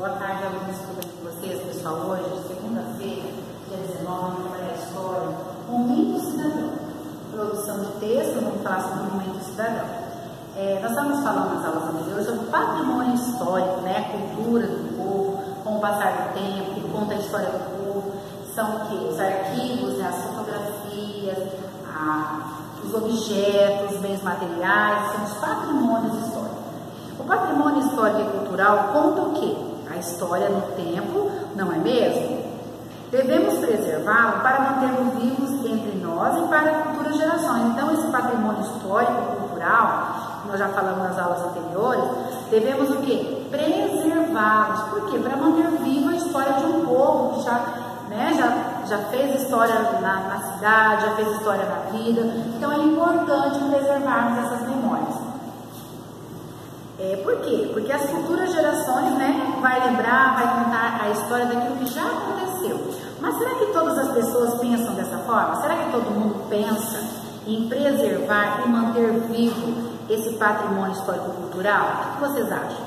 Boa tarde, alunos, tudo bem com vocês? Pessoal, hoje, segunda-feira, dia 19, trabalhar história, um lindo cidadão. Produção de texto, vamos falar sobre o momento cidadão. É, nós estamos falando nas aulas anteriores sobre patrimônio histórico, né? A cultura do povo, com o passar do tempo, que conta a história do povo. São o quê? Os arquivos, né? as fotografias, a, os objetos, os bens materiais, são os patrimônios históricos. O patrimônio histórico e cultural conta o quê? A história no tempo, não é mesmo? Devemos preservá-lo para mantê-lo vivos entre nós e para futuras gerações. Então, esse patrimônio histórico cultural, nós já falamos nas aulas anteriores, devemos o quê? Preservá-los. Por quê? Para manter viva a história de um povo que já, né, já, já fez história na, na cidade, já fez história na vida. Então, é importante preservarmos essas. É, por quê? Porque as futuras gerações, né, vai lembrar, vai contar a história daquilo que já aconteceu. Mas será que todas as pessoas pensam dessa forma? Será que todo mundo pensa em preservar e manter vivo esse patrimônio histórico-cultural? O que vocês acham?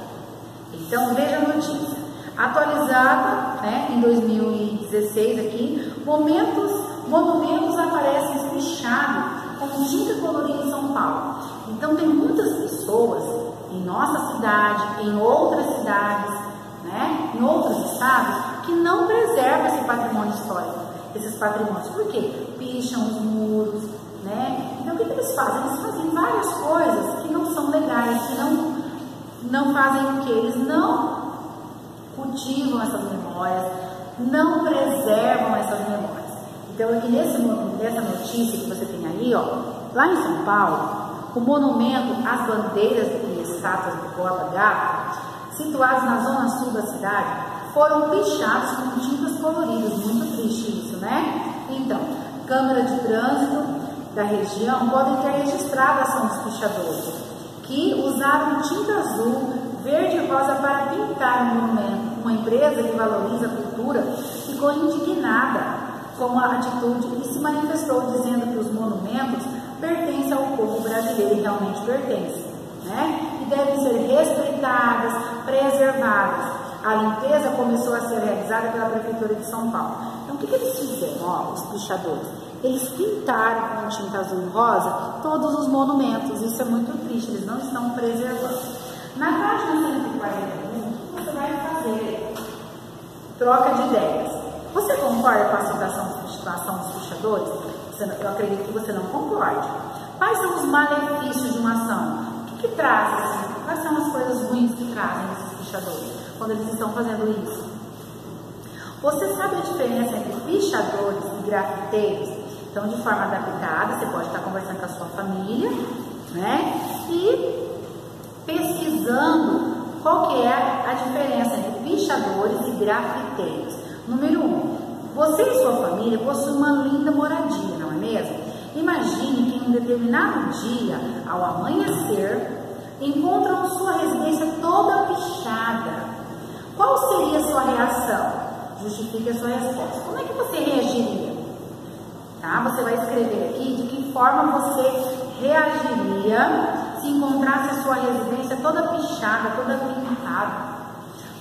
Então, veja a notícia. Atualizada, né, em 2016 aqui, momentos, monumentos aparecem pichados com tinta colorida em São Paulo. Então, tem muitas pessoas em nossa cidade, em outras cidades, né, em outros estados, que não preservam esse patrimônio histórico, esses patrimônios. Por quê? Picham os muros, né? Então o que, que eles fazem? Eles fazem várias coisas que não são legais, que não, não fazem o quê? Eles não cultivam essas memórias, não preservam essas memórias. Então aqui nesse, nessa notícia que você tem aí, ó, lá em São Paulo, o monumento às bandeiras e estátuas do Borba Gato, situados na zona sul da cidade, foram pichados com tintas coloridas. Muito triste isso, né? Então, câmera de trânsito da região podem ter registrado a ação dos pichadores, que usaram tinta azul, verde e rosa para pintar o monumento. Uma empresa que valoriza a cultura ficou indignada com a atitude e se manifestou dizendo que os monumentos pertence ao povo brasileiro e realmente pertence? E devem ser respeitadas, preservadas. A limpeza começou a ser realizada pela Prefeitura de São Paulo. Então, o que, que eles fizeram, ó, os pichadores? Eles pintaram com tinta azul e rosa todos os monumentos. Isso é muito triste, eles não estão preservando. Na página 141, você vai fazer troca de ideias. Você concorda com a citação dos pichadores? eu acredito que você não concorde. Quais são os malefícios de uma ação? Que, que traz? Assim? Quais são as coisas ruins que trazem esses pichadores quando eles estão fazendo isso? Você sabe a diferença entre pichadores e grafiteiros? Então, de forma adaptada, você pode estar conversando com a sua família, né? E pesquisando qual que é a diferença entre pichadores e grafiteiros. Número um, você e sua família possuem uma linda moradia, não é mesmo? Imagine que em um determinado dia, ao amanhecer, encontram sua residência toda pichada. Qual seria a sua reação? Justifique a sua resposta. Como é que você reagiria? Tá? Você vai escrever aqui de que forma você reagiria se encontrasse a sua residência toda pichada, toda pintada.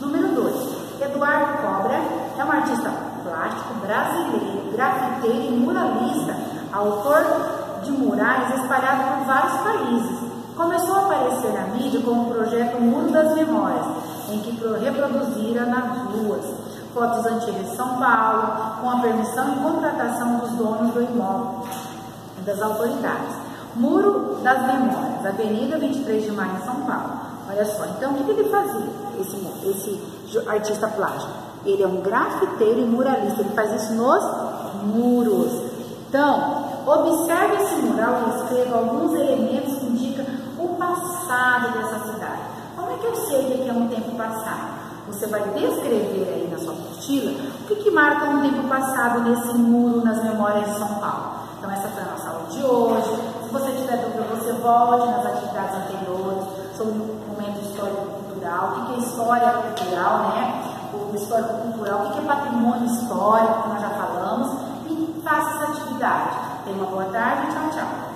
Número 2. Eduardo Cobra é um artista plástico brasileiro, grafiteiro e muralista, autor de murais espalhados por vários países. Começou a aparecer na mídia com o projeto Muro das Memórias, em que reproduzira nas ruas fotos antigas de São Paulo, com a permissão e contratação dos donos do imóvel e das autoridades. Muro das Memórias, Avenida 23 de Maio, em São Paulo. Olha só, então o que, que ele fazia, esse, esse artista plástico? Ele é um grafiteiro e muralista, ele faz isso nos muros. Então, observe esse mural e escreva alguns elementos que indicam o passado dessa cidade. Como é que eu sei que aqui é um tempo passado? Você vai descrever aí na sua apostila o que, que marca um tempo passado nesse muro nas memórias de São Paulo. Então, essa foi a nossa aula de hoje. Se você tiver dúvida, você volte nas atividades anteriores sobre o momento histórico-cultural, o que é história cultural, né? O histórico-cultural, o que é patrimônio histórico, que nós já falamos, e faça essa atividade. Tenha uma boa tarde, tchau, tchau.